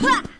Ha!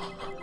Ha!